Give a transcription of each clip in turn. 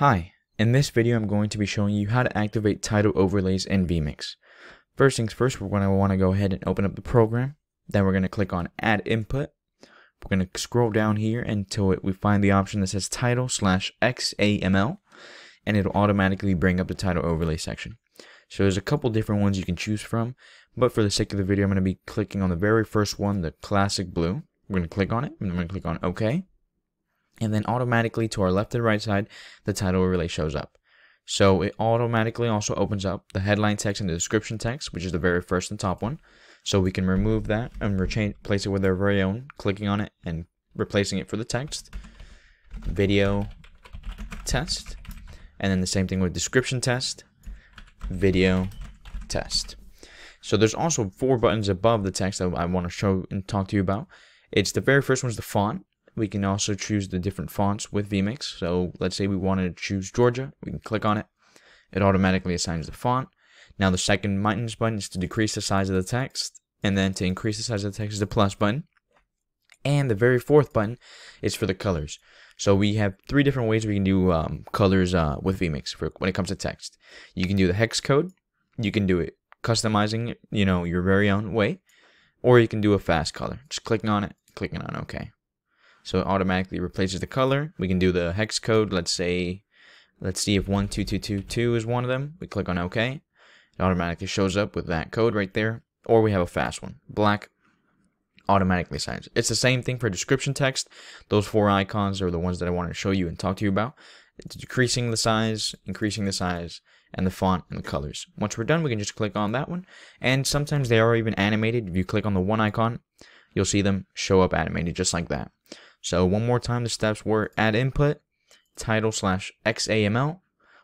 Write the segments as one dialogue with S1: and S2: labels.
S1: Hi, in this video I'm going to be showing you how to activate title overlays in vMix. First things first, we're going to want to go ahead and open up the program. Then we're going to click on Add Input. We're going to scroll down here until we find the option that says Title slash XAML, and it'll automatically bring up the title overlay section. So there's a couple different ones you can choose from, but for the sake of the video, I'm going to be clicking on the very first one, the classic blue. We're going to click on it, and I'm going to click on OK and then automatically to our left and right side, the title overlay shows up. So it automatically also opens up the headline text and the description text, which is the very first and top one. So we can remove that and replace it with our very own, clicking on it and replacing it for the text. Video test. And then the same thing with description test, video test. So there's also four buttons above the text that I want to show and talk to you about. It's the very first one's the font, we can also choose the different fonts with vMix. So let's say we wanted to choose Georgia. We can click on it. It automatically assigns the font. Now the second minus button is to decrease the size of the text. And then to increase the size of the text is the plus button. And the very fourth button is for the colors. So we have three different ways we can do um, colors uh, with vMix for when it comes to text. You can do the hex code. You can do it customizing, you know, your very own way. Or you can do a fast color. Just clicking on it, clicking on OK. So it automatically replaces the color. We can do the hex code. Let's say, let's see if 12222 is one of them. We click on OK. It automatically shows up with that code right there. Or we have a fast one. Black automatically signs. It's the same thing for description text. Those four icons are the ones that I want to show you and talk to you about. It's decreasing the size, increasing the size, and the font and the colors. Once we're done, we can just click on that one. And sometimes they are even animated. If you click on the one icon, you'll see them show up animated just like that. So one more time, the steps were add input, title slash XAML.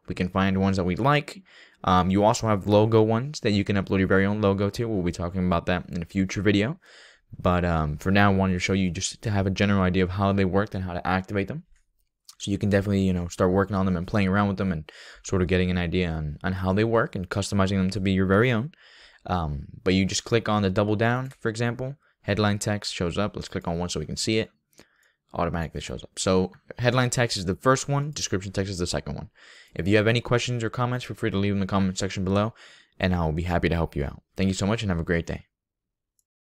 S1: We can find ones that we like. Um, you also have logo ones that you can upload your very own logo to. We'll be talking about that in a future video. But um, for now, I wanted to show you just to have a general idea of how they worked and how to activate them. So you can definitely, you know, start working on them and playing around with them and sort of getting an idea on, on how they work and customizing them to be your very own. Um, but you just click on the double down, for example, headline text shows up. Let's click on one so we can see it automatically shows up. So headline text is the first one, description text is the second one. If you have any questions or comments, feel free to leave them in the comment section below, and I will be happy to help you out. Thank you so much and have a great day.